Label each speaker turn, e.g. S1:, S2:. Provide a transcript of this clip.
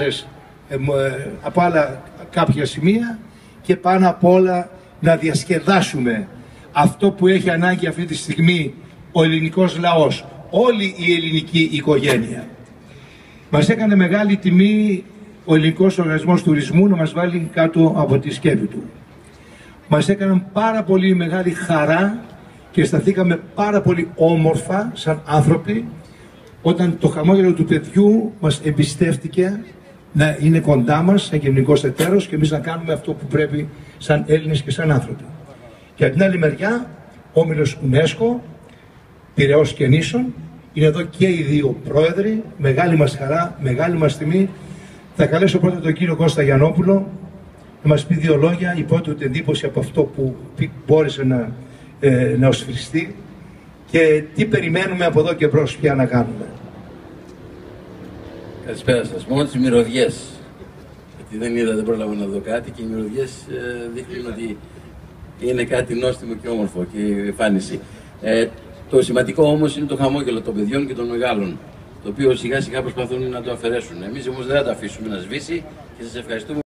S1: ε, από άλλα κάποια σημεία και πάνω απ' όλα να διασκεδάσουμε αυτό που έχει ανάγκη αυτή τη στιγμή ο ελληνικός λαός, όλη η ελληνική οικογένεια. Μας έκανε μεγάλη τιμή ο ελληνικός οργανισμός τουρισμού να μας βάλει κάτω από τη σκέπη του. Μας έκανε πάρα πολύ μεγάλη χαρά και σταθήκαμε πάρα πολύ όμορφα σαν άνθρωποι όταν το χαμόγελο του παιδιού μας εμπιστεύτηκε να είναι κοντά μας σαν κοινωνικός εταίρος και εμείς να κάνουμε αυτό που πρέπει σαν Έλληνες και σαν άνθρωποι. Και από την άλλη μεριά, όμιλος UNESCO, Πυραιός και Νήσων, είναι εδώ και οι δύο πρόεδροι, μεγάλη μας χαρά, μεγάλη μας τιμή. Θα καλέσω πρώτα τον κύριο Κώστα Γιαννόπουλο να μας πει δύο λόγια, η πρώτη του εντύπωση από αυτό που μπόρεσε να, ε, να οσφυριστεί και τι περιμένουμε από εδώ και μπρος πια να κάνουμε.
S2: Καλησπέρα σας. Μόνος τις μυρωδιές, γιατί δεν είδα, δεν πρόλαβα να δω κάτι και οι μυρωδιές ε, δείχνουν ότι είναι κάτι νόστιμο και όμορφο και η εμφάνιση. Ε, το σημαντικό όμως είναι το χαμόγελο των παιδιών και των μεγάλων, το οποίο σιγά σιγά προσπαθούν να το αφαιρέσουν. Εμείς όμως δεν θα το αφήσουμε να σβήσει και σας ευχαριστούμε.